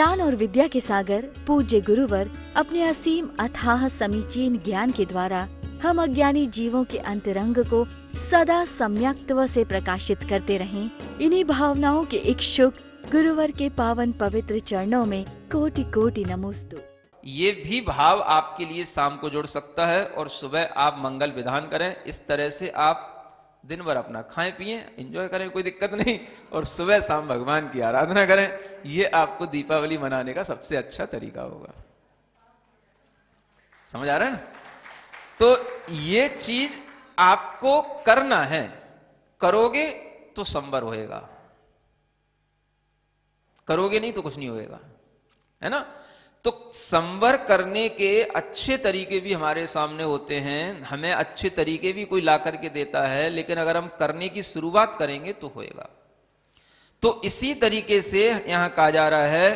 ज्ञान और विद्या के सागर, पूज्य गुरुवर, अपने असीम अथाह समीचीन ज्ञान के द्वारा हम अज्ञानी जीवों के अंतरंग को सदा सम्यक्त्व से प्रकाशित करते रहें। इन्हीं भावनाओं के इच्छुक गुरुवर के पावन पवित्र चरणों में कोटि कोटि नमोस्तु। ये भी भाव आपके लिए शाम को जुड़ सकता है और सुबह आप मंगल विधान करें। इस तरह से आप दिन भर अपना खाएँ, पिए एंजॉय करें, कोई दिक्कत नहीं। और सुबह शाम भगवान की आराधना करें। ये आपको दीपावली मनाने का सबसे अच्छा तरीका होगा। समझ आ रहा है ना? तो ये चीज़ आपको करना है। करोगे तो संबर होएगा। करोगे नहीं तो कुछ नहीं होएगा। है ना? तो संवर करने के अच्छे तरीके भी हमारे सामने होते हैं, हमें अच्छे तरीके भी कोई ला करके देता है, लेकिन अगर हम करने की शुरुआत करेंगे तो होएगा। तो इसी तरीके से यहाँ कहा जा रहा है,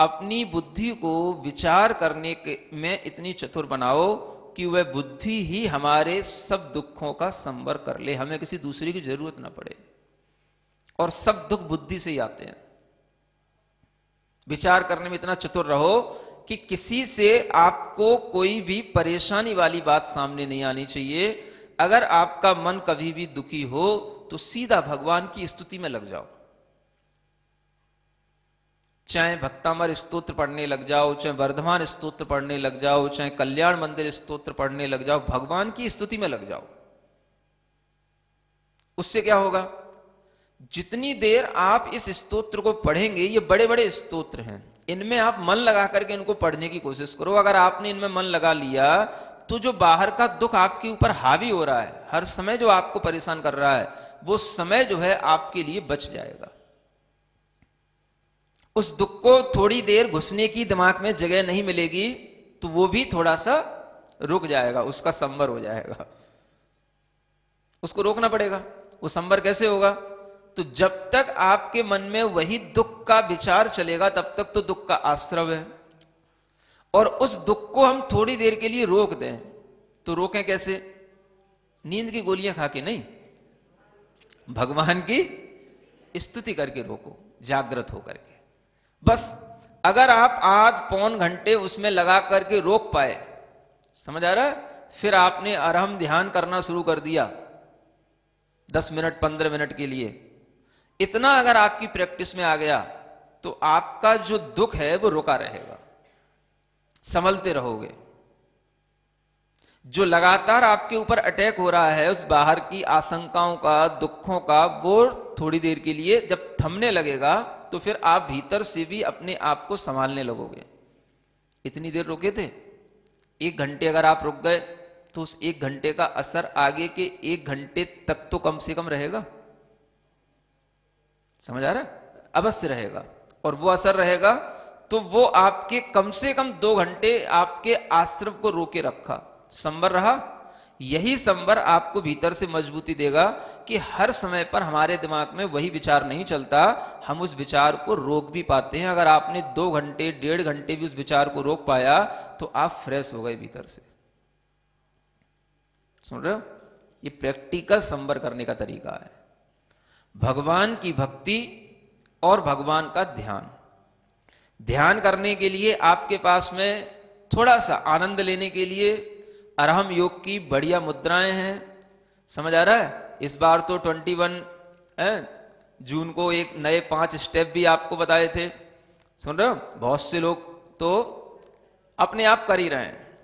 अपनी बुद्धि को विचार करने के में इतनी चतुर बनाओ कि वह बुद्धि ही हमारे सब दुखों का संवर कर ले, हमें किसी दूसरे की ज़रूरत ना पड़े। और सब दुख बुद्धि से ही आते हैं। विचार करने में इतना चतुर रहो कि किसी से आपको कोई भी परेशानी वाली बात सामने नहीं आनी चाहिए। अगर आपका मन कभी भी दुखी हो तो सीधा भगवान की स्तुति में लग जाओ। चाहे भक्तामर स्तोत्र पढ़ने लग जाओ, चाहे वर्धमान स्तोत्र पढ़ने लग जाओ, चाहे कल्याण मंदिर स्तोत्र पढ़ने लग जाओ, भगवान की स्तुति में लग जाओ। उससे क्या होगा? जितनी देर आप इस स्तोत्र को पढ़ेंगे, ये बड़े बड़े स्तोत्र हैं। इनमें आप मन लगा करके इनको पढ़ने की कोशिश करो। अगर आपने इनमें मन लगा लिया तो जो बाहर का दुख आपके ऊपर हावी हो रहा है, हर समय जो आपको परेशान कर रहा है, वो समय जो है आपके लिए बच जाएगा। उस दुख को थोड़ी देर घुसने की दिमाग में जगह नहीं मिलेगी तो वो भी थोड़ा सा रुक जाएगा, उसका संबर हो जाएगा। उसको रोकना पड़ेगा। वो संबर कैसे होगा? तो जब तक आपके मन में वही दुख का विचार चलेगा, तब तक तो दुख का आश्रव है। और उस दुख को हम थोड़ी देर के लिए रोक दें। तो रोकें कैसे? नींद की गोलियाँ खा के नहीं। भगवान की स्तुति करके रोको, जागृत होकर के। बस, अगर आप आध पौन घंटे उसमें लगा करके रोक पाए, समझ आ रहा है? फिर आपने अरहम ध्यान करना शुरू कर दिया, दस मिनट, पंद्रह मिनट के लिए। इतना अगर आपकी प्रैक्टिस में आ गया तो आपका जो दुख है, वो रुका रहेगा। संभलते रहोगे। जो लगातार आपके ऊपर अटैक हो रहा है, उस बाहर की आशंकाओं का, दुखों का, वो थोड़ी देर के लिए जब थमने लगेगा तो फिर आप भीतर से भी अपने आप को संभालने लगोगे। इतनी देर रुके थे? एक घंटे अगर आप रुक गए तो उस एक घंटे का असर आगे के एक घंटे तक तो कम से कम रहेगा। समझ आ रहा अवश्य रहेगा। और वो असर रहेगा तो वो आपके कम से कम दो घंटे आपके आश्रम को रोके रखा। संबर रहा, यही संबर आपको भीतर से मजबूती देगा कि हर समय पर हमारे दिमाग में वही विचार नहीं चलता, हम उस विचार को रोक भी पाते हैं। अगर आपने दो घंटे, डेढ़ घंटे भी उस विचार को रोक पाया तो आप फ्रेश हो गए भीतर से। सुन रहे हो? ये प्रैक्टिकल संबर करने का तरीका है। भगवान की भक्ति और भगवान का ध्यान। ध्यान करने के लिए आपके पास में थोड़ा सा आनंद लेने के लिए अरहम योग की बढ़िया मुद्राएँ हैं। समझ आ रहा है? इस बार तो ट्वेंटी वन जून को एक नए पाँच स्टेप भी आपको बताए थे। सुन रहे हो? बहुत से लोग तो अपने आप कर ही रहे हैं।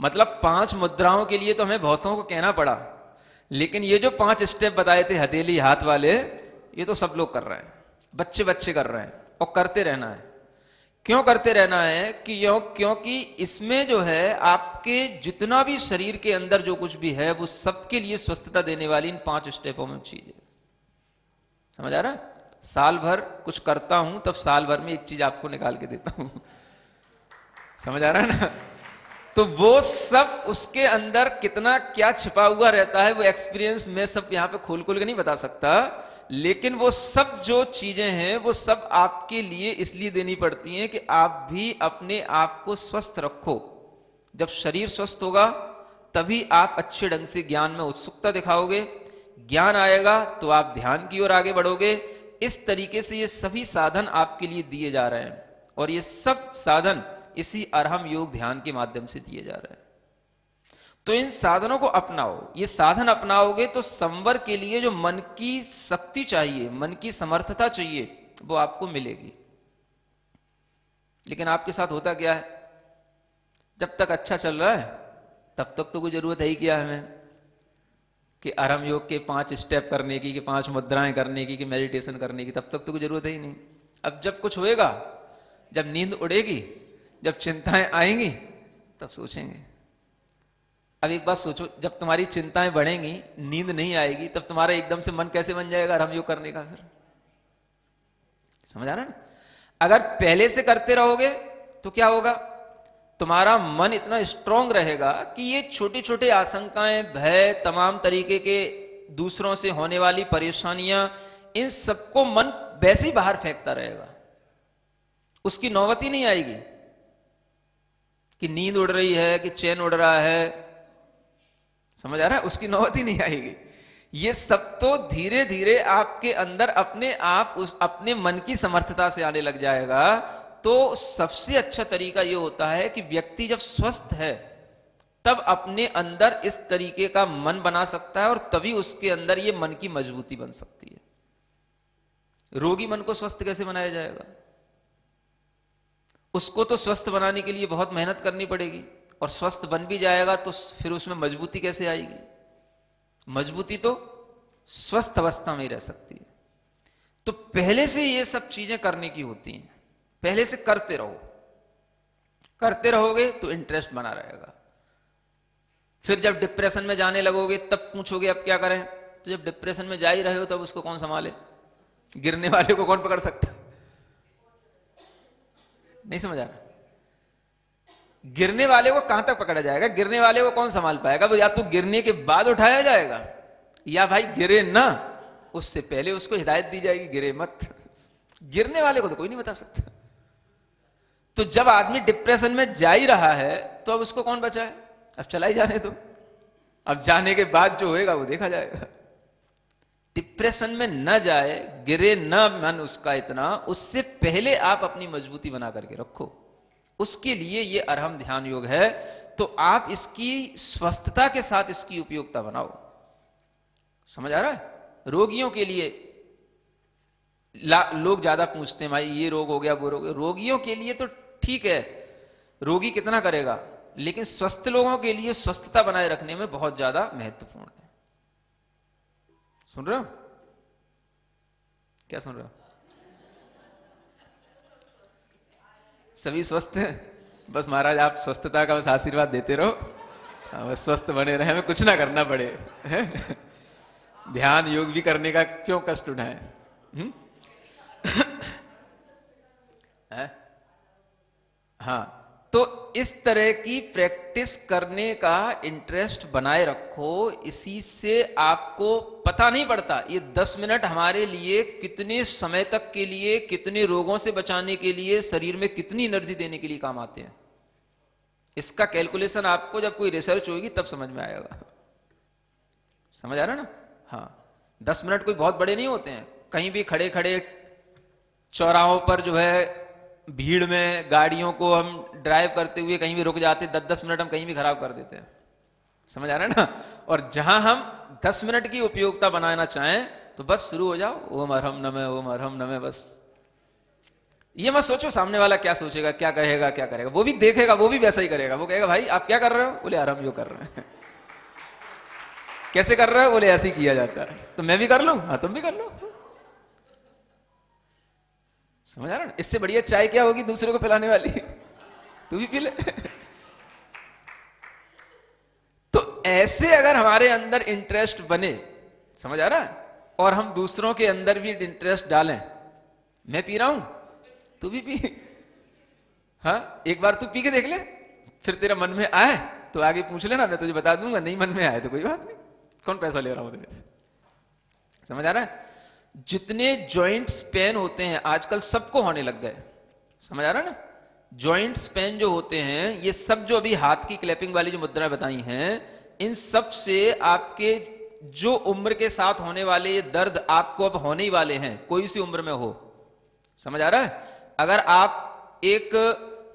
मतलब पाँच मुद्राओं के लिए तो हमें बहुतों को कहना पड़ा। लेकिन ये जो पाँच स्टेप बताए थे हथेली, हाथ वाले, ये तो सब लोग कर रहे हैं। बच्चे बच्चे कर रहे हैं और करते रहना है। क्यों करते रहना है? कि यो, क्योंकि इसमें जो है, आपके जितना भी शरीर के अंदर जो कुछ भी है, वो सबके लिए स्वस्थता देने वाली इन पाँच स्टेपों में चीज़ है। समझ आ रहा है? साल भर कुछ करता हूँ, तब साल भर में एक चीज़ आपको निकाल के देता हूँ। समझ आ रहा है ना? तो वो सब उसके अंदर कितना क्या छिपा हुआ रहता है, वो एक्सपीरियंस मैं सब यहाँ पे खोल खोल के नहीं बता सकता। लेकिन वो सब जो चीज़ें हैं, वो सब आपके लिए इसलिए देनी पड़ती हैं कि आप भी अपने आप को स्वस्थ रखो। जब शरीर स्वस्थ होगा, तभी आप अच्छे ढंग से ज्ञान में उत्सुकता दिखाओगे। ज्ञान आएगा तो आप ध्यान की ओर आगे बढ़ोगे। इस तरीके से ये सभी साधन आपके लिए दिए जा रहे हैं। और ये सब साधन इसी अरहम योग ध्यान के माध्यम से दिए जा रहे हैं। तो इन साधनों को अपनाओ। ये साधन अपनाओगे तो संवर के लिए जो मन की शक्ति चाहिए, मन की समर्थता चाहिए, वो आपको मिलेगी। लेकिन आपके साथ होता क्या है? जब तक अच्छा चल रहा है, तब तक तो कोई ज़रूरत है ही क्या हमें? कि आराम योग के पाँच स्टेप करने की, कि पाँच मुद्राएँ करने की, कि मेडिटेशन करने की, तब तक तो कोई ज़रूरत है ही नहीं। अब जब कुछ होएगा, जब नींद उड़ेगी जब चिंताएँ आएँगी, तब सोचेंगे। अब एक बात सोचो, जब तुम्हारी चिंताएँ बढ़ेंगी, नींद नहीं आएगी, तब तुम्हारा एकदम से मन कैसे बन जाएगा आराम योग करने का फिर? समझ आ रहा ना? अगर पहले से करते रहोगे तो क्या होगा? तुम्हारा मन इतना स्ट्रांग रहेगा कि ये छोटी छोटी आशंकाएँ, भय, तमाम तरीके के दूसरों से होने वाली परेशानियाँ, इन सबको मन वैसे ही बाहर फेंकता रहेगा। उसकी नौबती नहीं आएगी। कि नींद उड़ रही है, कि चैन उड़ रहा है। समझ आ रहा है? उसकी नौबती नहीं आएगी। ये सब तो धीरे धीरे आपके अंदर अपने आप उस, अपने मन की समर्थता से आने लग जाएगा। तो सबसे अच्छा तरीका यह होता है कि व्यक्ति जब स्वस्थ है, तब अपने अंदर इस तरीके का मन बना सकता है और तभी उसके अंदर यह मन की मजबूती बन सकती है। रोगी मन को स्वस्थ कैसे बनाया जाएगा? उसको तो स्वस्थ बनाने के लिए बहुत मेहनत करनी पड़ेगी और स्वस्थ बन भी जाएगा तो फिर उसमें मजबूती कैसे आएगी? मजबूती तो स्वस्थ अवस्था में ही रह सकती है। तो पहले से ये सब चीज़ें करने की होती हैं। पहले से करते रहो। करते रहोगे तो इंटरेस्ट बना रहेगा। फिर जब डिप्रेशन में जाने लगोगे, तब पूछोगे, अब क्या करें? तो जब डिप्रेशन में जा ही रहे हो, तब उसको कौन संभाले? गिरने वाले को कौन पकड़ सकता? नहीं समझ आ रहा। गिरने वाले को कहाँ तक पकड़ा जाएगा? गिरने वाले को कौन संभाल पाएगा? वो या तो गिरने के बाद उठाया जाएगा, या भाई गिरे ना, उससे पहले उसको हिदायत दी जाएगी, गिरे मत। गिरने वाले को तो कोई नहीं बता सकता। तो जब आदमी डिप्रेशन में जा ही रहा है तो अब उसको कौन बचाए? अब चला ही जाने दो। अब जाने के बाद जो होएगा, वो देखा जाएगा। डिप्रेशन में न जाए, गिरे न मन उसका इतना, उससे पहले आप अपनी मजबूती बना करके रखो। उसके लिए ये अरहम ध्यान योग है। तो आप इसकी स्वस्थता के साथ इसकी उपयोगिता बनाओ। समझ आ रहा है? रोगियों के लिए लोग ज़्यादा पूछते हैं, भाई, ये रोग हो गया, वो रोग रोगियों के लिए तो ठीक है। रोगी कितना करेगा? लेकिन स्वस्थ लोगों के लिए स्वस्थता बनाए रखने में बहुत ज़्यादा महत्वपूर्ण है। सुन रहे हो? क्या सुन रहे हो? सभी स्वस्थ हैं? बस महाराज आप स्वस्थता का बस आशीर्वाद देते रहो। हाँ, बस स्वस्थ बने रहे हमें कुछ ना करना पड़े ध्यान योग भी करने का क्यों कष्ट उठाए? हम्म? हाँ। तो इस तरह की प्रैक्टिस करने का इंटरेस्ट बनाए रखो, इसी से आपको पता नहीं पड़ता ये दस मिनट हमारे लिए कितने समय तक के लिए, कितने रोगों से बचाने के लिए, शरीर में कितनी एनर्जी देने के लिए काम आते हैं। इसका कैलकुलेशन आपको जब कोई रिसर्च होगी तब समझ में आएगा। समझ आ रहा ना? हाँ। दस मिनट कोई बहुत बड़े नहीं होते हैं। कहीं भी खड़े खड़े चौराहों पर जो है भीड़ में गाड़ियों को हम ड्राइव करते हुए कहीं भी रुक जाते दस दस मिनट हम कहीं भी खराब कर देते हैं। समझ आ रहा है ना? और जहाँ हम दस मिनट की उपयोगिता बनाना चाहें तो बस शुरू हो जाओ, ओम अरहम नमे, ओम अरहम नमे, बस। ये मत सोचो सामने वाला क्या सोचेगा, क्या कहेगा, क्या करेगा। वो भी देखेगा, वो भी वैसा ही करेगा। वो कहेगा, भाई, आप क्या कर रहे हो? बोले आराम यो कर रहे हैं। कैसे कर रहे हो? बोले, ऐसे ही किया जाता है। तो मैं भी कर लू? हाँ तुम भी कर लो। समझ आ रहा ना? इससे बढ़िया चाय क्या होगी दूसरे को पिलाने वाली? तू भी पी ले। तो ऐसे अगर हमारे अंदर इंटरेस्ट बने, समझ आ रहा और हम दूसरों के अंदर भी इंटरेस्ट डालें। मैं पी रहा हूँ? तू भी पी। हाँ एक बार तू पी के देख ले। फिर तेरा मन में आए तो आगे पूछ लेना, मैं तुझे बता दूँगा। नहीं मन में आए तो कोई बात नहीं। कौन पैसा ले रहा हूँ समझ आ रहा है? जितने जॉइंट्स पेन होते हैं, आजकल सबको होने लग गए। समझ आ रहा है ना? जॉइंट्स पेन जो होते हैं, ये सब जो अभी हाथ की क्लैपिंग वाली जो मुद्रा बताई हैं, इन सबसे आपके जो उम्र के साथ होने वाले ये दर्द आपको अब होने ही वाले हैं, कोई सी उम्र में हो। समझ आ रहा है? अगर आप एक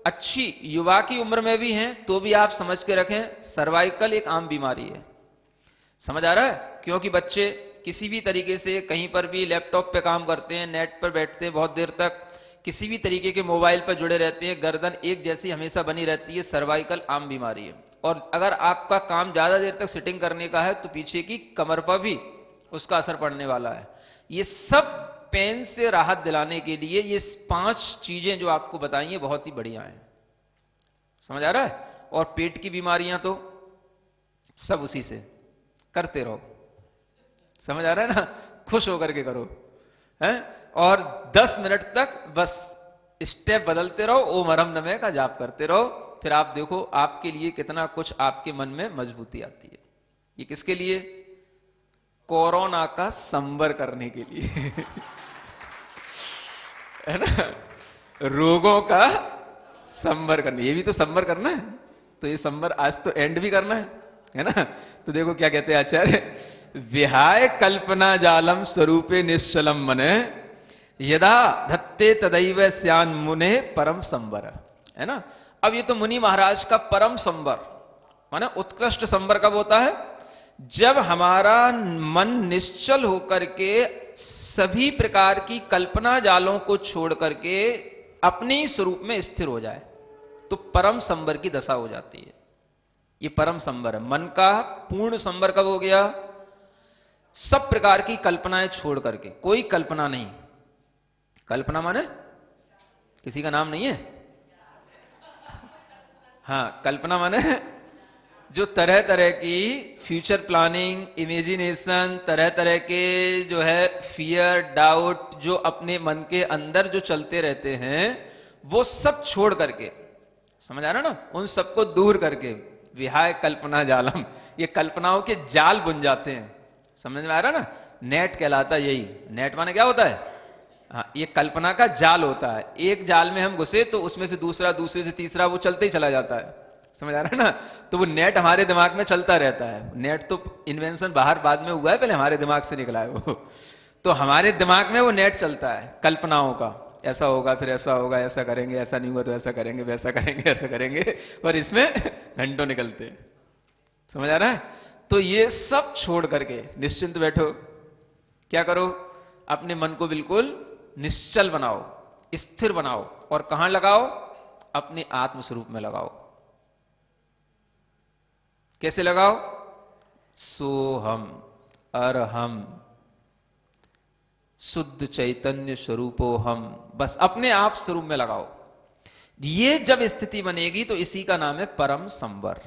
अच्छी युवा की उम्र में भी हैं तो भी आप समझ के रखें, सर्वाइकल एक आम बीमारी है। समझ आ रहा है? क्योंकि बच्चे किसी भी तरीके से कहीं पर भी लैपटॉप पे काम करते हैं नेट पर बैठते हैं बहुत देर तक, किसी भी तरीके के मोबाइल पर जुड़े रहते हैं, गर्दन एक जैसी हमेशा बनी रहती है सर्वाइकल आम बीमारी है। और अगर आपका काम ज़्यादा देर तक सिटिंग करने का है तो पीछे की कमर पर भी उसका असर पड़ने वाला है। ये सब पेन से राहत दिलाने के लिए ये पाँच चीज़ें जो आपको बताई बहुत ही बढ़िया हैं। समझ आ रहा है? और पेट की बीमारियाँ तो सब उसी से करते रहो। समझ आ रहा है ना? खुश होकर के करो, है? और 10 मिनट तक बस स्टेप बदलते रहो ओ मरम नमे का जाप करते रहो, फिर आप देखो आपके लिए कितना कुछ आपके मन में मजबूती आती है। ये किसके लिए? कोरोना का संबर करने के लिए। है ना? रोगों का संबर करना, ये भी तो संबर करना है। तो ये संबर आज तो एंड भी करना है है ना? तो देखो क्या कहते हैं आचार्य विहाय कल्पना जालम स्वरूपे निश्चलम मने, यदा धत्ते तदैव श्यान मुने परम संबर है ना? अब ये तो मुनि महाराज का परम संबर माना उत्कृष्ट संबर कब होता है? जब हमारा मन निश्चल होकर के सभी प्रकार की कल्पना जालों को छोड़ करके अपने ही स्वरूप में स्थिर हो जाए तो परम संबर की दशा हो जाती है। ये परम संबर है। मन का पूर्ण संबर कब हो गया? सब प्रकार की कल्पनाएँ छोड़ करके, कोई कल्पना नहीं। कल्पना माने? किसी का नाम नहीं है? हाँ कल्पना माने जो तरह तरह की फ्यूचर प्लानिंग इमेजिनेशन तरह तरह के जो है फियर डाउट जो अपने मन के अंदर जो चलते रहते हैं, वो सब छोड़ करके, समझ आ रहा ना? उन सबको दूर करके, विहाय कल्पना जालम। ये कल्पनाओं के जाल बुन जाते हैं। समझ में आ रहा ना? नेट कहलाता यही। नेट माने क्या होता है? हाँ ये कल्पना का जाल होता है। एक जाल में हम घुसे तो उसमें से दूसरा, दूसरे से तीसरा वो चलते ही चला जाता है। समझ आ रहा है ना? तो वो नेट हमारे दिमाग में चलता रहता है। नेट तो इन्वेंशन बाहर बाद में हुआ है, पहले हमारे दिमाग से निकला है वो। तो हमारे दिमाग में वो नेट चलता है, कल्पनाओं का। ऐसा होगा, फिर ऐसा होगा, ऐसा करेंगे, ऐसा नहीं हुआ तो ऐसा करेंगे, वैसा करेंगे, ऐसा करेंगे। और इसमें घंटों निकलते हैं। समझ आ रहा है? तो ये सब छोड़ करके निश्चिंत बैठो। क्या करो? अपने मन को बिल्कुल निश्चल बनाओ, स्थिर बनाओ और कहाँ लगाओ? अपने आत्म स्वरूप में लगाओ। कैसे लगाओ? सोहम, अरहम, शुद्ध चैतन्य स्वरूपो हम बस अपने आप स्वरूप में लगाओ। ये जब स्थिति बनेगी तो इसी का नाम है परम संवर।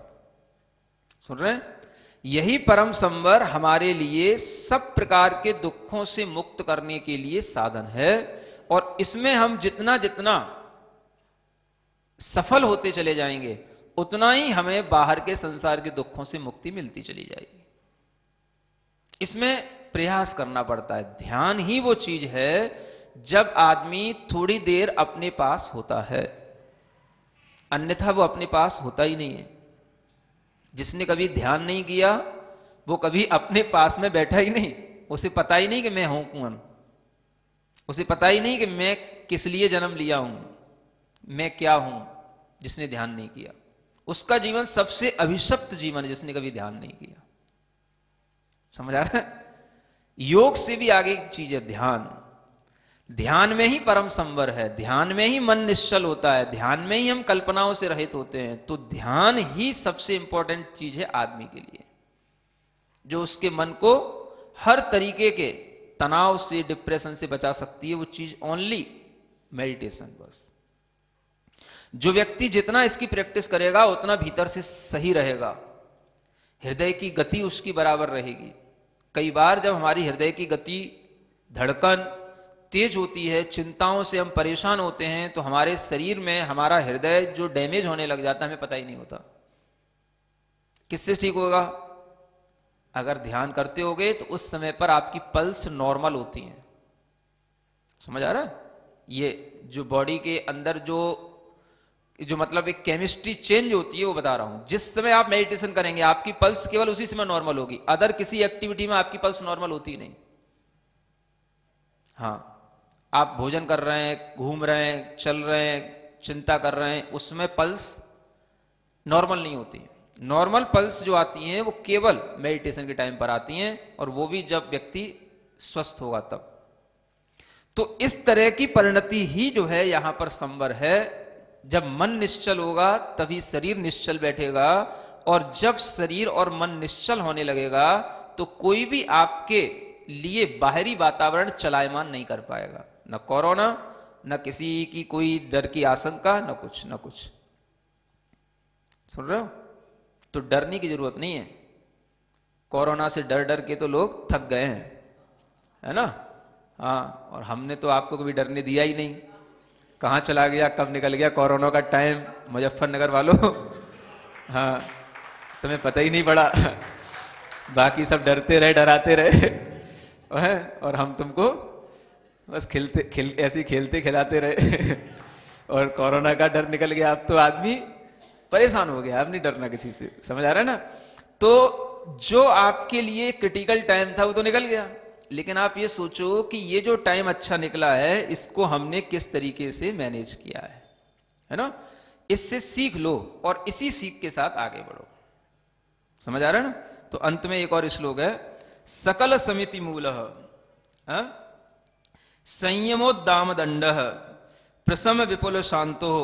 सुन रहे हैं? यही परम संवर हमारे लिए सब प्रकार के दुखों से मुक्त करने के लिए साधन है। और इसमें हम जितना जितना सफल होते चले जाएँगे, उतना ही हमें बाहर के संसार के दुखों से मुक्ति मिलती चली जाएगी। इसमें प्रयास करना पड़ता है। ध्यान ही वो चीज़ है जब आदमी थोड़ी देर अपने पास होता है। अन्यथा वो अपने पास होता ही नहीं है। जिसने कभी ध्यान नहीं किया, वो कभी अपने पास में बैठा ही नहीं। उसे पता ही नहीं कि मैं हूँ कौन। उसे पता ही नहीं कि मैं किस लिए जन्म लिया हूँ, मैं क्या हूँ, जिसने ध्यान नहीं किया। उसका जीवन सबसे अभिशप्त जीवन है, जिसने कभी ध्यान नहीं किया। समझ आ रहा है? योग से भी आगे एक चीज़ है, ध्यान। ध्यान में ही परम संवर है, ध्यान में ही मन निश्चल होता है, ध्यान में ही हम कल्पनाओं से रहित होते हैं तो ध्यान ही सबसे इंपॉर्टेंट चीज़ है आदमी के लिए, जो उसके मन को हर तरीके के तनाव से डिप्रेशन से बचा सकती है, वो चीज़ ओनली मेडिटेशन बस। जो व्यक्ति जितना इसकी प्रैक्टिस करेगा, उतना भीतर से सही रहेगा। हृदय की गति उसकी बराबर रहेगी। कई बार जब हमारी हृदय की गति धड़कन तेज होती है, चिंताओं से हम परेशान होते हैं तो हमारे शरीर में हमारा हृदय जो डैमेज होने लग जाता है, हमें पता ही नहीं होता। किससे ठीक होगा? अगर ध्यान करते होगे तो उस समय पर आपकी पल्स नॉर्मल होती है। समझ आ रहा है? ये जो बॉडी के अंदर जो जो मतलब एक केमिस्ट्री चेंज होती है, वो बता रहा हूँ। जिस समय आप मेडिटेशन करेंगे, आपकी पल्स केवल उसी समय नॉर्मल होगी। अदर किसी एक्टिविटी में आपकी पल्स नॉर्मल होती नहीं। हाँ। आप भोजन कर रहे हैं, घूम रहे हैं, चल रहे हैं, चिंता कर रहे हैं, उसमें पल्स नॉर्मल नहीं होती नॉर्मल पल्स जो आती हैं, वो केवल मेडिटेशन के टाइम पर आती हैं और वो भी जब व्यक्ति स्वस्थ होगा तब। तो इस तरह की परिणति ही जो है, यहाँ पर संवर है। जब मन निश्चल होगा, तभी शरीर निश्चल बैठेगा और जब शरीर और मन निश्चल होने लगेगा तो कोई भी आपके लिए बाहरी वातावरण चलायमान नहीं कर पाएगा। न कोरोना, न किसी की कोई डर की आशंका, न कुछ न कुछ। सुन रहे हो? तो डरने की ज़रूरत नहीं है। कोरोना से डर डर के तो लोग थक गए हैं, है ना? हाँ और हमने तो आपको कभी डरने दिया ही नहीं। कहाँ चला गया, कब निकल गया, कोरोना का टाइम, मुजफ्फरनगर वालों? हाँ तुम्हें पता ही नहीं पड़ा। बाकी सब डरते रहे, डराते रहे। और हम तुमको बस खिलते, खिल, ऐसे खेलते खिलाते रहे। और कोरोना का डर निकल गया। अब तो आदमी परेशान हो गया। अब नहीं डरना किसी से। समझ आ रहा है ना? तो जो आपके लिए क्रिटिकल टाइम था, वो तो निकल गया। लेकिन आप ये सोचो कि ये जो टाइम अच्छा निकला है, इसको हमने किस तरीके से मैनेज किया है? है ना? इससे सीख लो और इसी सीख के साथ आगे बढ़ो। समझ आ रहा है ना? तो अंत में एक और श्लोक है। सकल समिति मूल हाँ? संयमोदाम दंड प्रसम विपुल शांतो।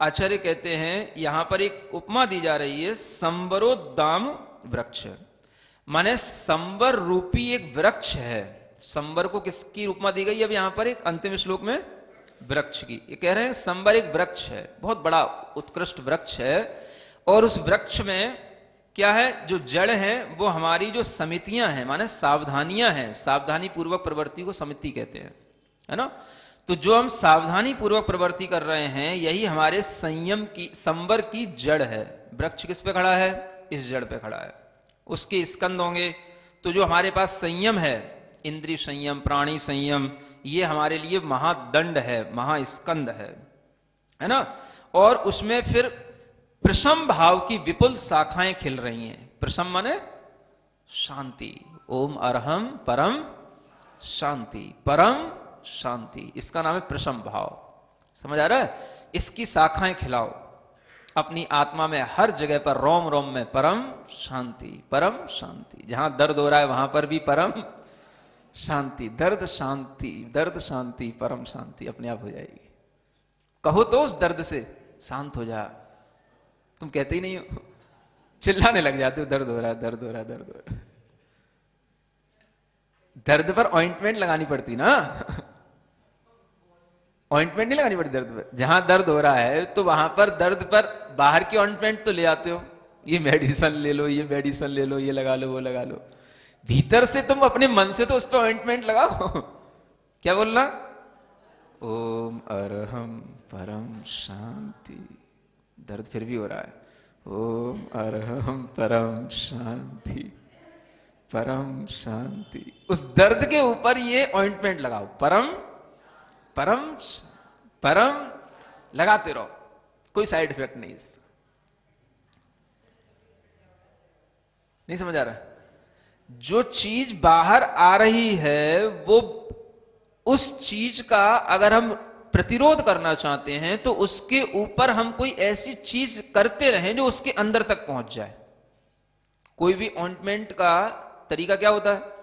आचार्य कहते हैं, यहाँ पर एक उपमा दी जा रही है संवरोदाम वृक्ष। माने संवर रूपी एक वृक्ष है। संवर को किसकी रूपमा दी गई अब यहाँ पर एक अंतिम श्लोक में वृक्ष की। ये कह रहे हैं, संवर एक वृक्ष है, बहुत बड़ा उत्कृष्ट वृक्ष है। और उस वृक्ष में क्या है? जो जड़ है, वो हमारी जो समितियाँ हैं, माने सावधानियाँ हैं। सावधानी पूर्वक प्रवृत्ति को समिति कहते हैं। है ना? तो जो हम सावधानी पूर्वक प्रवृत्ति कर रहे हैं, यही हमारे संयम की, संवर की जड़ है। वृक्ष किस पे खड़ा है? इस जड़ पे खड़ा है। उसके स्कंद होंगे। तो जो हमारे पास संयम है, इंद्रिय संयम, प्राणी संयम, ये हमारे लिए महादंड है, महास्कंद है। है ना? और उसमें फिर प्रसम भाव की विपुल शाखाएँ खिल रही हैं। प्रसम माने शांति। ओम अरहम परम शांति। परम शांति। इसका नाम है प्रसम भाव। समझ आ रहा है? इसकी शाखाएँ खिलाओ। अपनी आत्मा में हर जगह पर रोम रोम में परम शांति परम शांति। जहाँ दर्द हो रहा है, वहाँ पर भी परम शांति। दर्द शांति दर्द शांति, परम शांति अपने आप हो जाएगी। कहो तो उस दर्द से शांत हो जा। तुम कहते ही नहीं हो। चिल्लाने लग जाते हो, दर्द हो रहा है, दर्द हो रहा है, दर्द हो रहा है। दर्द पर ऑइंटमेंट लगानी पड़ती ना। ऑइंटमेंट नहीं लगानी पड़ती दर्द पर। जहाँ दर्द हो रहा है तो वहाँ पर दर्द पर बाहर की ऑइंटमेंट तो ले आते हो। ये मेडिसन ले लो, ये मेडिसन ले लो, ये लगा लो, वो लगा लो। भीतर से तुम अपने मन से तो उस पर ऑइंटमेंट लगाओ। क्या बोलना? ओम अरहम परम शांति। दर्द फिर भी हो रहा है। ओम अरहम परम शांति। परम शांति। उस दर्द के ऊपर ये ऑइंटमेंट लगाओ। परम परम परम, लगाते रहो। कोई साइड इफ़ेक्ट नहीं इसमें नहीं समझ आ रहा जो चीज़ बाहर आ रही है, वो उस चीज़ का अगर हम प्रतिरोध करना चाहते हैं तो उसके ऊपर हम कोई ऐसी चीज़ करते रहें जो उसके अंदर तक पहुँच जाए। कोई भी ऑइंटमेंट का तरीका क्या होता है?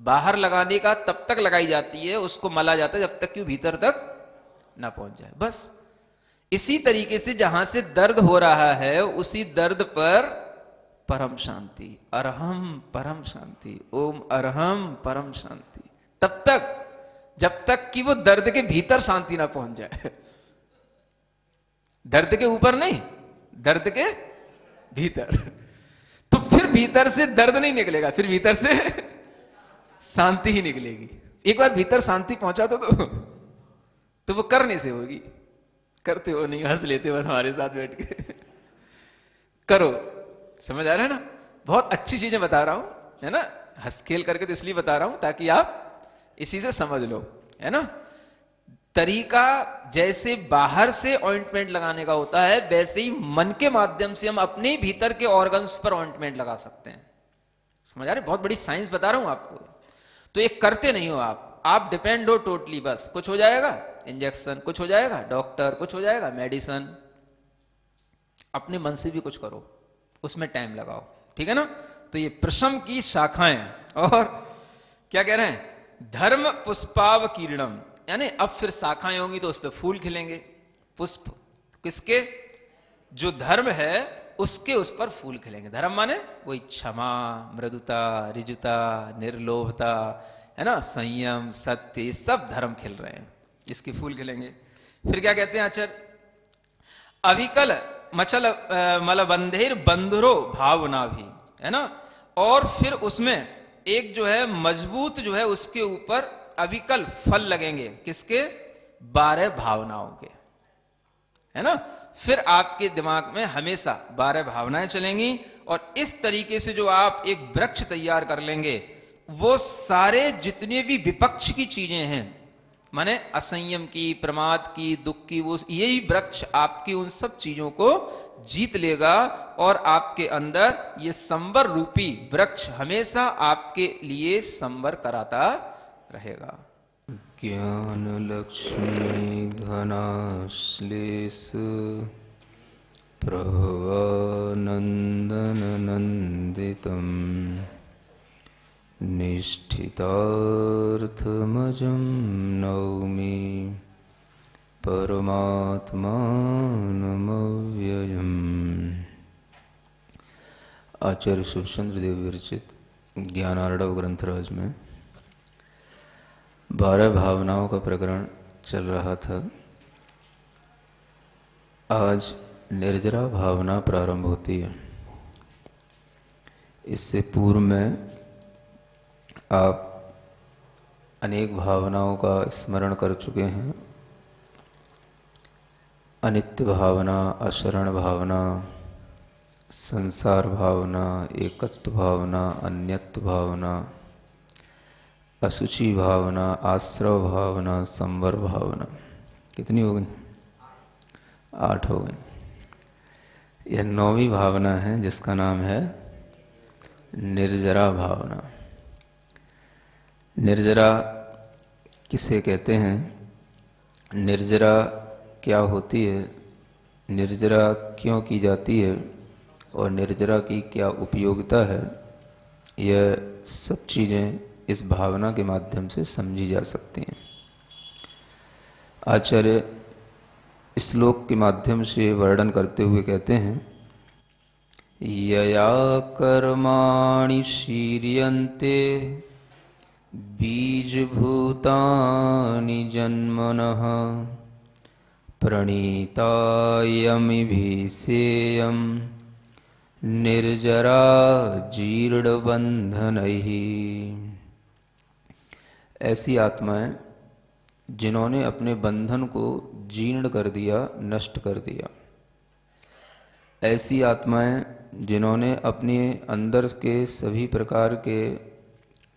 बाहर लगाने का तब तक लगाई जाती है, उसको मला जाता है जब तक कि भीतर तक ना पहुँच जाए। बस। इसी तरीके से जहाँ से दर्द हो रहा है, उसी दर्द पर परम शांति। अरहम परम शांति। ओम अरहम परम शांति। तब तक, जब तक कि वो दर्द के भीतर शांति ना पहुँच जाए। दर्द के ऊपर नहीं, दर्द के भीतर। तो फिर भीतर से दर्द नहीं निकलेगा, फिर भीतर से शांति ही निकलेगी। एक बार भीतर शांति पहुँचा तो, तो तो वो करने से होगी। करते हो नहीं हंस लेते बस हमारे साथ बैठ के। करो। समझ आ रहा है ना? बहुत अच्छी चीज़ें बता रहा हूँ है ना? हंस खेल करके तो इसलिए बता रहा हूँ ताकि आप इसी से समझ लो है ना? तरीका जैसे बाहर से ऑइंटमेंट लगाने का होता है वैसे ही मन के माध्यम से हम अपने भीतर के ऑर्गन्स पर ऑइंटमेंट लगा सकते हैं। समझ आ रहे बहुत बड़ी साइंस बता रहा हूँ आपको। तो ये करते नहीं हो आप। आप डिपेंड हो टोटली बस। कुछ हो जाएगा? इंजेक्शन कुछ हो जाएगा? डॉक्टर कुछ हो जाएगा? मेडिसन अपने मन से भी कुछ करो। उसमें टाइम लगाओ। ठीक है ना? तो ये प्रशम की शाखाएँ। और क्या कह रहे हैं? धर्म पुष्पाव किरणम। यानी अब फिर शाखाएँ होंगी तो उस पर फूल खिलेंगे। पुष्प। किसके? जो धर्म है उसके उस पर फूल खिलेंगे। धर्म माने वही क्षमा, मृदुता, रिजुता, निर्लोभता, है ना? संयम, सत्य सब धर्म खिल रहे हैं। इसके फूल खिलेंगे। फिर क्या कहते हैं आचार्य? अभिकल, मचल मलबंधेर बंधुरो भावना भी, है ना? और फिर उसमें एक जो है, मज़बूत जो है, उसके ऊपर अविकल फल लगेंगे। किसके? बारह भावनाओं के। है ना? फिर आपके दिमाग में हमेशा बारह भावनाएँ चलेंगी और इस तरीके से जो आप एक वृक्ष तैयार कर लेंगे, वो सारे जितने भी विपक्ष की चीज़ें हैं, माने असंयम की, प्रमाद की, दुख की, वो यही वृक्ष आपकी उन सब चीज़ों को जीत लेगा और आपके अंदर ये संवर रूपी वृक्ष हमेशा आपके लिए संवर कराता रहेगा। ज्ञान लक्ष्मी घनाश्लेष प्रभवानंदन नंदितम निष्ठितार्थमजं नौमि परमात्मानमव्ययम्। आचार्य सुभचंद्र देव विरचित ज्ञानार्णव ग्रंथराज में। बारह भावनाओं का प्रकरण चल रहा था। आज निर्जरा भावना प्रारंभ होती है। इससे पूर्व में आप अनेक भावनाओं का स्मरण कर चुके हैं। अनित्य भावना अशरण भावना, संसार भावना, एकत्व भावना, अन्यत्व भावना असुचि भावना, आश्रव भावना, संवर भावना। कितनी हो गई? आठ हो गई। यह नौवीं भावना है, जिसका नाम है निर्जरा भावना। निर्जरा किसे कहते हैं? निर्जरा क्या होती है? निर्जरा क्यों की जाती है? और निर्जरा की क्या उपयोगिता है? यह सब चीज़ें इस भावना के माध्यम से समझी जा सकती हैं। आचार्य श्लोक के माध्यम से वर्णन करते हुए कहते हैं, यया कर्माणि शीर्यन्ते, बीजभूतानि जन्मनः प्रणीतायमिभिसेयम् निर्जरा जीर्णबन्धनैः। ऐसी आत्माएँ जिन्होंने अपने बंधन को जीर्ण कर दिया, नष्ट कर दिया। ऐसी आत्माएँ जिन्होंने अपने अंदर के सभी प्रकार के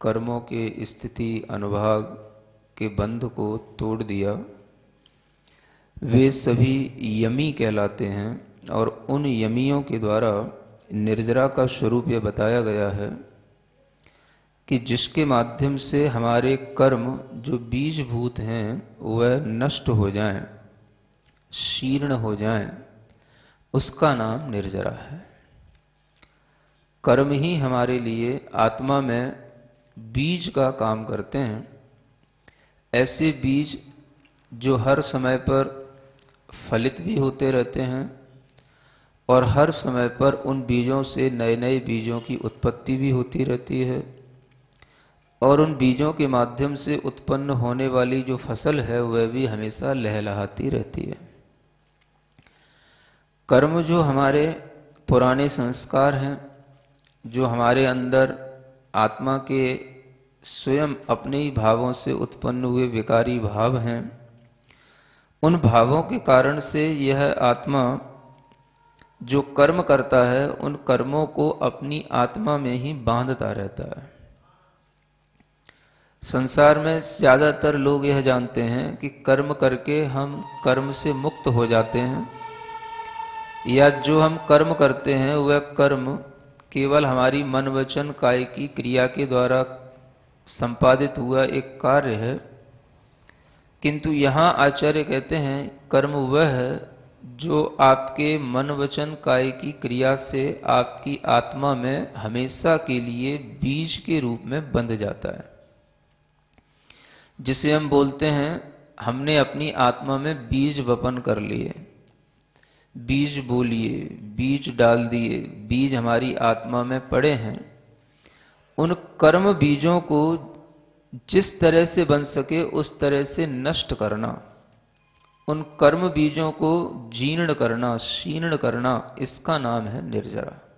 कर्मों के स्थिति, अनुभाग के बंध को तोड़ दिया। वे सभी यमी कहलाते हैं और उन यमियों के द्वारा निर्जरा का स्वरूप यह बताया गया है कि जिसके माध्यम से हमारे कर्म जो बीजभूत हैं वह नष्ट हो जाएँ, शीर्ण हो जाएँ, उसका नाम निर्जरा है। कर्म ही हमारे लिए आत्मा में बीज का काम करते हैं। ऐसे बीज जो हर समय पर फलित भी होते रहते हैं और हर समय पर उन बीजों से नए नए बीजों की उत्पत्ति भी होती रहती है। और उन बीजों के माध्यम से उत्पन्न होने वाली जो फ़सल है, वह भी हमेशा लहलहाती रहती है। कर्म जो हमारे पुराने संस्कार हैं, जो हमारे अंदर आत्मा के स्वयं अपने ही भावों से उत्पन्न हुए विकारी भाव हैं, उन भावों के कारण से यह आत्मा जो कर्म करता है, उन कर्मों को अपनी आत्मा में ही बांधता रहता है। संसार में ज़्यादातर लोग यह जानते हैं कि कर्म करके हम कर्म से मुक्त हो जाते हैं। या जो हम कर्म करते हैं, वह कर्म केवल हमारी मन वचन काय की क्रिया के द्वारा संपादित हुआ एक कार्य है। किंतु यहाँ आचार्य कहते हैं, कर्म वह है जो आपके मन वचन काय की क्रिया से आपकी आत्मा में हमेशा के लिए बीज के रूप में बंध जाता है। जिसे हम बोलते हैं, हमने अपनी आत्मा में बीज वपन कर लिए। बीज बोलिए, बीज डाल दिए, बीज हमारी आत्मा में पड़े हैं। उन कर्म बीजों को जिस तरह से बन सके, उस तरह से नष्ट करना। उन कर्म बीजों को जीर्ण करना, शीर्ण करना, इसका नाम है निर्जरा।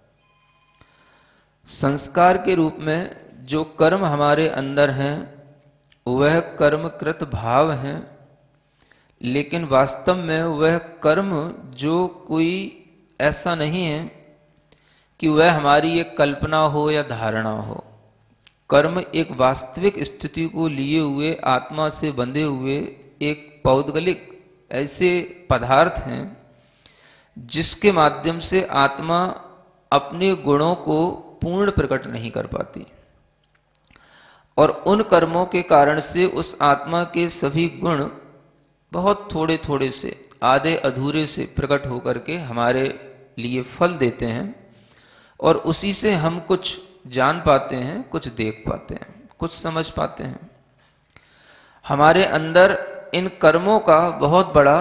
संस्कार के रूप में जो कर्म हमारे अंदर हैं वह कर्मकृत भाव हैं, लेकिन वास्तव में वह कर्म जो कोई ऐसा नहीं है कि वह हमारी एक कल्पना हो या धारणा हो। कर्म एक वास्तविक स्थिति को लिए हुए आत्मा से बंधे हुए एक पौद्गलिक ऐसे पदार्थ हैं, जिसके माध्यम से आत्मा अपने गुणों को पूर्ण प्रकट नहीं कर पाती। और उन कर्मों के कारण से उस आत्मा के सभी गुण बहुत थोड़े थोड़े से, आधे अधूरे से प्रकट होकर के हमारे लिए फल देते हैं और उसी से हम कुछ जान पाते हैं, कुछ देख पाते हैं, कुछ समझ पाते हैं। हमारे अंदर इन कर्मों का बहुत बड़ा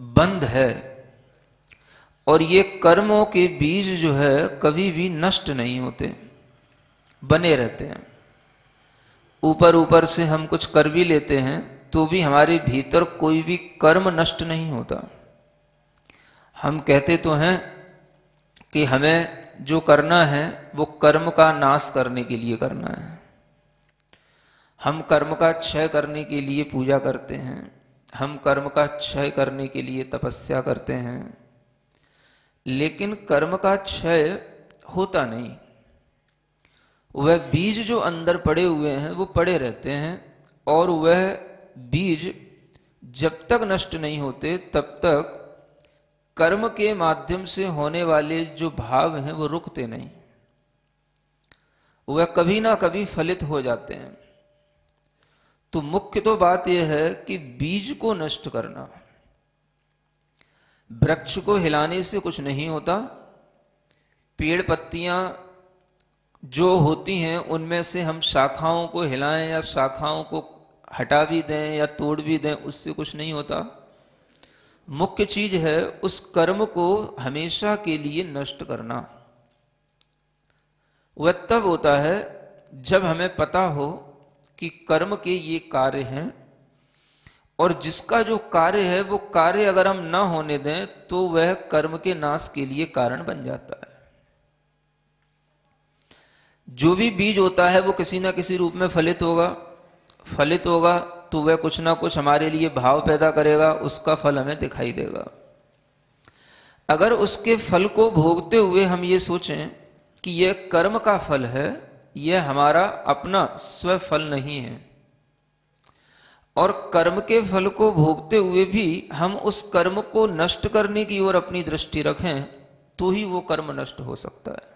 बंध है और ये कर्मों के बीज जो है कभी भी नष्ट नहीं होते, बने रहते हैं। ऊपर ऊपर से हम कुछ कर भी लेते हैं तो भी हमारे भीतर कोई भी कर्म नष्ट नहीं होता। हम कहते तो हैं कि हमें जो करना है, वो कर्म का नाश करने के लिए करना है। हम कर्म का क्षय करने के लिए पूजा करते हैं, हम कर्म का क्षय करने के लिए तपस्या करते हैं, लेकिन कर्म का क्षय होता नहीं। वह बीज जो अंदर पड़े हुए हैं, वो पड़े रहते हैं, और वह बीज जब तक नष्ट नहीं होते, तब तक कर्म के माध्यम से होने वाले जो भाव हैं, वो रुकते नहीं। वह कभी ना कभी फलित हो जाते हैं। तो मुख्य तो बात यह है कि बीज को नष्ट करना, वृक्ष को हिलाने से कुछ नहीं होता, पेड़ पत्तियाँ जो होती हैं, उनमें से हम शाखाओं को हिलाएँ या शाखाओं को हटा भी दें या तोड़ भी दें, उससे कुछ नहीं होता। मुख्य चीज़ है उस कर्म को हमेशा के लिए नष्ट करना। वह तब होता है जब हमें पता हो कि कर्म के ये कार्य हैं और जिसका जो कार्य है, वो कार्य अगर हम ना होने दें तो वह कर्म के नाश के लिए कारण बन जाता है। जो भी बीज होता है वो किसी ना किसी रूप में फलित होगा। फलित होगा तो वह कुछ ना कुछ हमारे लिए भाव पैदा करेगा, उसका फल हमें दिखाई देगा। अगर उसके फल को भोगते हुए हम ये सोचें कि यह कर्म का फल है, यह हमारा अपना स्व फल नहीं है, और कर्म के फल को भोगते हुए भी हम उस कर्म को नष्ट करने की ओर अपनी दृष्टि रखें तो ही वो कर्म नष्ट हो सकता है।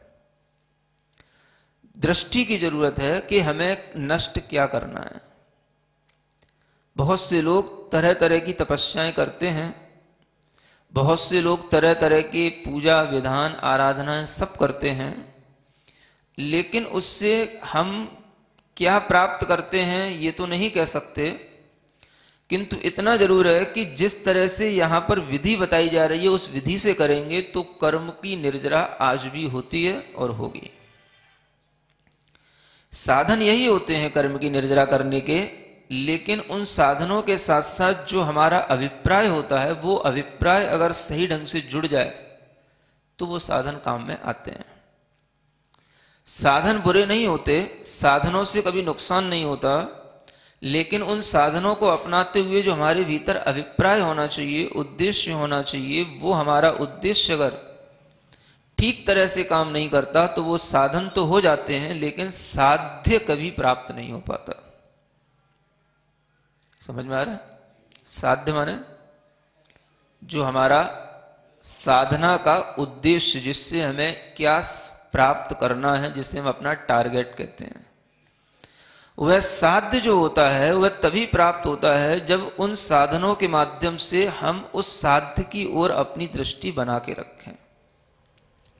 दृष्टि की ज़रूरत है कि हमें नष्ट क्या करना है। बहुत से लोग तरह तरह की तपस्याएँ करते हैं। बहुत से लोग तरह तरह की पूजा, विधान आराधनाएँ सब करते हैं। लेकिन उससे हम क्या प्राप्त करते हैं ये तो नहीं कह सकते। किंतु इतना ज़रूर है कि जिस तरह से यहाँ पर विधि बताई जा रही है, उस विधि से करेंगे तो कर्म की निर्जरा आज भी होती है और होगी। साधन यही होते हैं कर्म की निर्जरा करने के, लेकिन उन साधनों के साथ साथ जो हमारा अभिप्राय होता है, वो अभिप्राय अगर सही ढंग से जुड़ जाए तो वो साधन काम में आते हैं। साधन बुरे नहीं होते, साधनों से कभी नुकसान नहीं होता, लेकिन उन साधनों को अपनाते हुए जो हमारे भीतर अभिप्राय होना चाहिए, उद्देश्य होना चाहिए, वो हमारा उद्देश्य अगर ठीक तरह से काम नहीं करता तो वो साधन तो हो जाते हैं, लेकिन साध्य कभी प्राप्त नहीं हो पाता। समझ में आ रहा है? साध्य माने जो हमारा साधना का उद्देश्य, जिससे हमें क्या प्राप्त करना है, जिसे हम अपना टारगेट कहते हैं। वह साध्य जो होता है, वह तभी प्राप्त होता है जब उन साधनों के माध्यम से हम उस साध्य की ओर अपनी दृष्टि बना के रखें।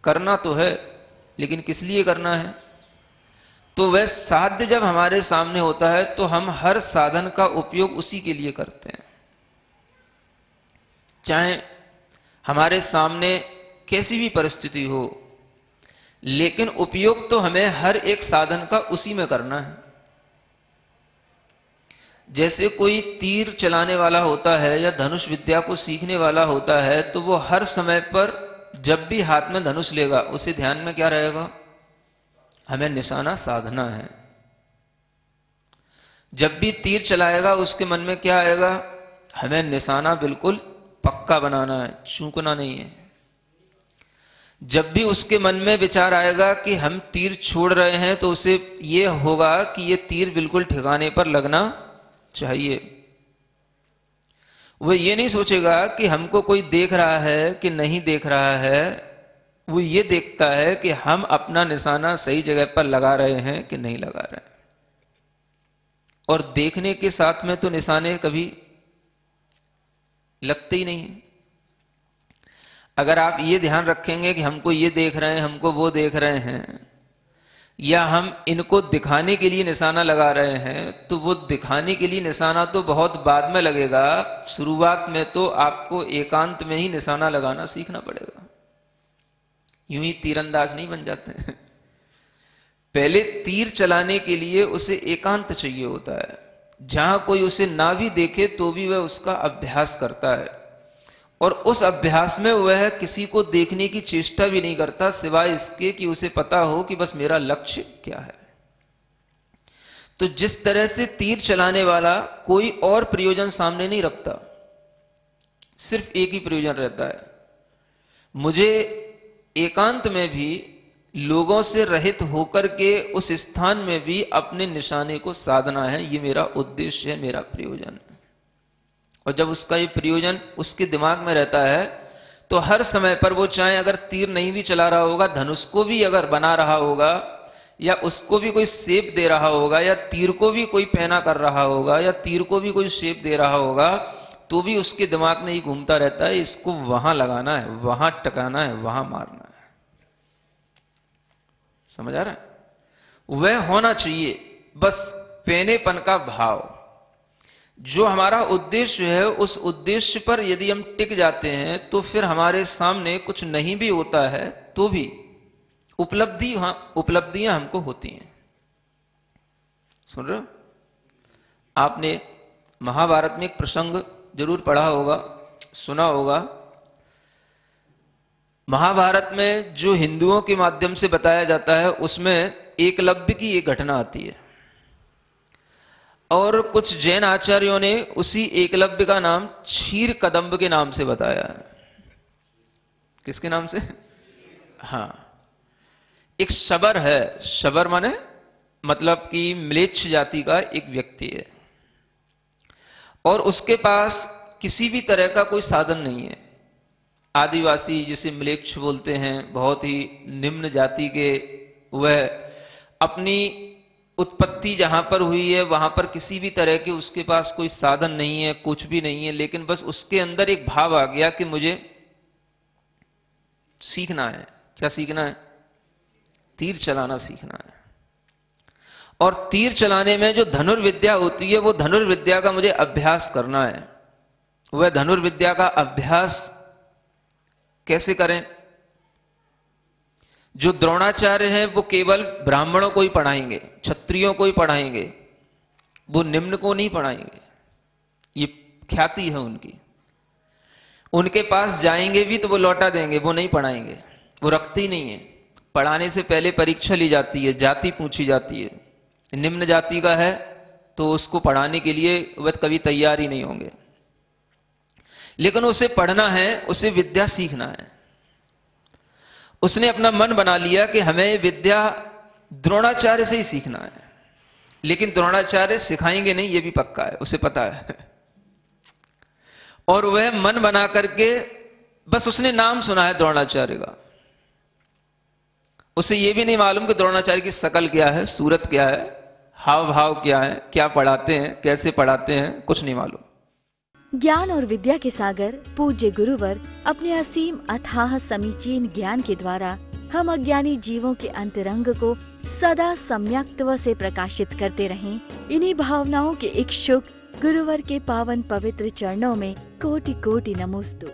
करना तो है, लेकिन किस लिए करना है? तो वह साध्य जब हमारे सामने होता है तो हम हर साधन का उपयोग उसी के लिए करते हैं। चाहे हमारे सामने कैसी भी परिस्थिति हो, लेकिन उपयोग तो हमें हर एक साधन का उसी में करना है। जैसे कोई तीर चलाने वाला होता है या धनुष विद्या को सीखने वाला होता है तो वो हर समय पर जब भी हाथ में धनुष लेगा, उसे ध्यान में क्या रहेगा? हमें निशाना साधना है। जब भी तीर चलाएगा, उसके मन में क्या आएगा? हमें निशाना बिल्कुल पक्का बनाना है, चूकना नहीं है। जब भी उसके मन में विचार आएगा कि हम तीर छोड़ रहे हैं तो उसे यह होगा कि यह तीर बिल्कुल ठिकाने पर लगना चाहिए। वो ये नहीं सोचेगा कि हमको कोई देख रहा है कि नहीं देख रहा है। वो ये देखता है कि हम अपना निशाना सही जगह पर लगा रहे हैं कि नहीं लगा रहे हैं। और देखने के साथ में तो निशाने कभी लगते ही नहीं। अगर आप ये ध्यान रखेंगे कि हमको ये देख रहे हैं, हमको वो देख रहे हैं या हम इनको दिखाने के लिए निशाना लगा रहे हैं तो वो दिखाने के लिए निशाना तो बहुत बाद में लगेगा। शुरुआत में तो आपको एकांत में ही निशाना लगाना सीखना पड़ेगा। यूँ ही तीरंदाज नहीं बन जाते पहले तीर चलाने के लिए उसे एकांत चाहिए होता है। जहाँ कोई उसे ना भी देखे तो भी वह उसका अभ्यास करता है। और उस अभ्यास में वह किसी को देखने की चेष्टा भी नहीं करता, सिवाय इसके कि उसे पता हो कि बस मेरा लक्ष्य क्या है। तो जिस तरह से तीर चलाने वाला कोई और प्रयोजन सामने नहीं रखता, सिर्फ़ एक ही प्रयोजन रहता है। मुझे एकांत में भी, लोगों से रहित होकर के उस स्थान में भी अपने निशाने को साधना है, ये मेरा उद्देश्य है, मेरा प्रयोजन। है और जब उसका ये प्रयोजन उसके दिमाग में रहता है तो हर समय पर वो चाहे अगर तीर नहीं भी चला रहा होगा, धनुष को भी अगर बना रहा होगा, या उसको भी कोई शेप दे रहा होगा, या तीर को भी कोई पहना कर रहा होगा, या तीर को भी कोई शेप दे रहा होगा तो भी उसके दिमाग में ही घूमता रहता है, इसको वहाँ लगाना है, वहाँ टकाना है, वहाँ मारना है। समझ आ रहा है? वह होना चाहिए, बस पेनेपन का भाव। जो हमारा उद्देश्य है, उस उद्देश्य पर यदि हम टिक जाते हैं तो फिर हमारे सामने कुछ नहीं भी होता है तो भी उपलब्धि उपलब्धियाँ हमको होती हैं। सुन रहे हो? आपने महाभारत में एक प्रसंग ज़रूर पढ़ा होगा, सुना होगा। महाभारत में जो हिंदुओं के माध्यम से बताया जाता है, उसमें एकलव्य की एक घटना आती है। और कुछ जैन आचार्यों ने उसी एकलव्य का नाम क्षीर कदम्ब के नाम से बताया है। किसके नाम से? हाँ। एक शबर है। शबर माने मतलब कि म्लेच्छ जाति का एक व्यक्ति है। और उसके पास किसी भी तरह का कोई साधन नहीं है। आदिवासी जिसे म्लेच्छ बोलते हैं, बहुत ही निम्न जाति के, वह अपनी उत्पत्ति जहाँ पर हुई है, वहाँ पर किसी भी तरह के उसके पास कोई साधन नहीं है, कुछ भी नहीं है, लेकिन बस उसके अंदर एक भाव आ गया कि मुझे सीखना है। क्या सीखना है? तीर चलाना सीखना है। और तीर चलाने में जो धनुर्विद्या होती है, वो धनुर्विद्या का मुझे अभ्यास करना है। वह धनुर्विद्या का अभ्यास कैसे करें? जो द्रोणाचार्य हैं, वो केवल ब्राह्मणों को ही पढ़ाएँगे, क्षत्रियों को ही पढ़ाएँगे, वो निम्न को नहीं पढ़ाएँगे। ये ख्याति है उनकी। उनके पास जाएँगे भी तो वो लौटा देंगे, वो नहीं पढ़ाएँगे, वो रखती नहीं है। पढ़ाने से पहले परीक्षा ली जाती है, जाति पूछी जाती है। निम्न जाति का है तो उसको पढ़ाने के लिए वह कभी तैयार ही नहीं होंगे। लेकिन उसे पढ़ना है, उसे विद्या सीखना है। उसने अपना मन बना लिया कि हमें विद्या द्रोणाचार्य से ही सीखना है। लेकिन द्रोणाचार्य सिखाएँगे नहीं, ये भी पक्का है, उसे पता है। और वह मन बना करके बस उसने नाम सुना है द्रोणाचार्य का। उसे यह भी नहीं मालूम कि द्रोणाचार्य की शकल क्या है, सूरत क्या है हाव भाव क्या है, क्या पढ़ाते हैं, कैसे पढ़ाते हैं, कुछ नहीं मालूम। ज्ञान और विद्या के सागर, पूज्य गुरुवर, अपने असीम अथाह समीचीन ज्ञान के द्वारा हम अज्ञानी जीवों के अंतरंग को सदा सम्यक्त्व से प्रकाशित करते रहें। इन्हीं भावनाओं के इच्छुक गुरुवर के पावन पवित्र चरणों में कोटि कोटि नमोस्तु।